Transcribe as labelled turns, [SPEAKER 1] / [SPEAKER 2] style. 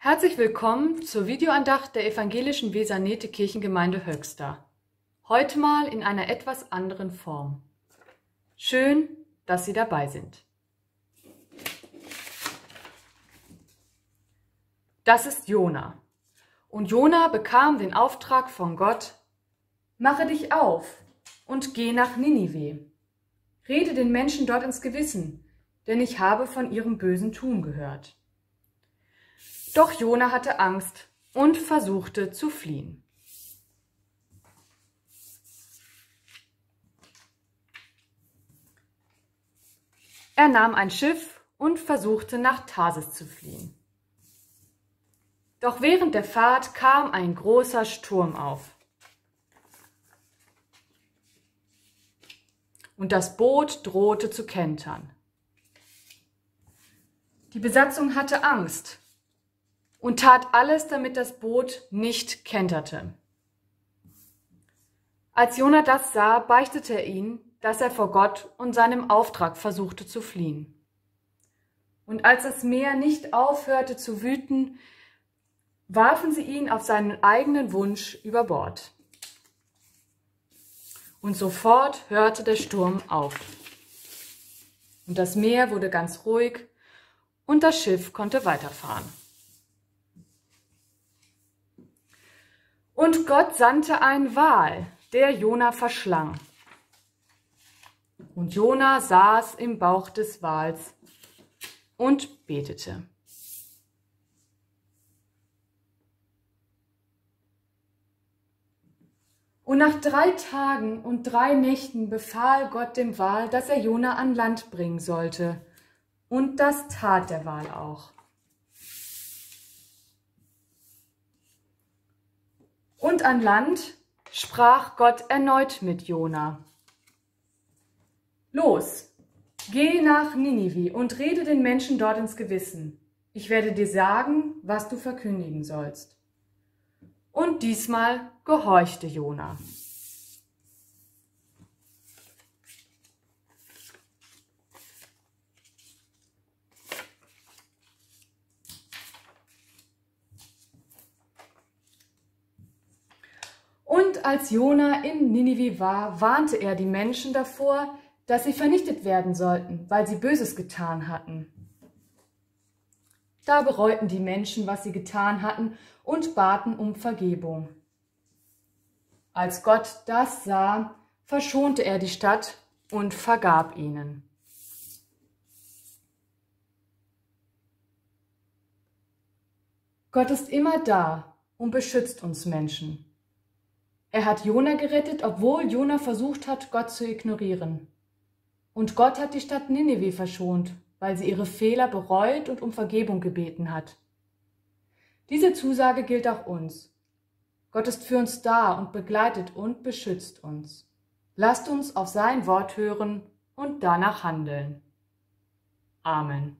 [SPEAKER 1] Herzlich willkommen zur Videoandacht der evangelischen Wesanete Kirchengemeinde Höxter. Heute mal in einer etwas anderen Form. Schön, dass Sie dabei sind. Das ist Jona. Und Jona bekam den Auftrag von Gott, mache dich auf und geh nach Ninive. Rede den Menschen dort ins Gewissen, denn ich habe von ihrem bösen Tun gehört. Doch Jona hatte Angst und versuchte zu fliehen. Er nahm ein Schiff und versuchte nach Tarsis zu fliehen. Doch während der Fahrt kam ein großer Sturm auf. Und das Boot drohte zu kentern. Die Besatzung hatte Angst und tat alles, damit das Boot nicht kenterte. Als Jona das sah, beichtete er ihn, dass er vor Gott und seinem Auftrag versuchte zu fliehen. Und als das Meer nicht aufhörte zu wüten, warfen sie ihn auf seinen eigenen Wunsch über Bord. Und sofort hörte der Sturm auf. Und das Meer wurde ganz ruhig und das Schiff konnte weiterfahren. Und Gott sandte einen Wal, der Jona verschlang. Und Jona saß im Bauch des Wals und betete. Und nach drei Tagen und drei Nächten befahl Gott dem Wal, dass er Jona an Land bringen sollte. Und das tat der Wal auch. Und an Land sprach Gott erneut mit Jona. Los, geh nach Ninive und rede den Menschen dort ins Gewissen. Ich werde dir sagen, was du verkündigen sollst. Und diesmal gehorchte Jona. Und als Jona in Ninive war, warnte er die Menschen davor, dass sie vernichtet werden sollten, weil sie Böses getan hatten. Da bereuten die Menschen, was sie getan hatten, und baten um Vergebung. Als Gott das sah, verschonte er die Stadt und vergab ihnen. Gott ist immer da und beschützt uns Menschen. Er hat Jona gerettet, obwohl Jona versucht hat, Gott zu ignorieren. Und Gott hat die Stadt Nineveh verschont, weil sie ihre Fehler bereut und um Vergebung gebeten hat. Diese Zusage gilt auch uns. Gott ist für uns da und begleitet und beschützt uns. Lasst uns auf sein Wort hören und danach handeln. Amen.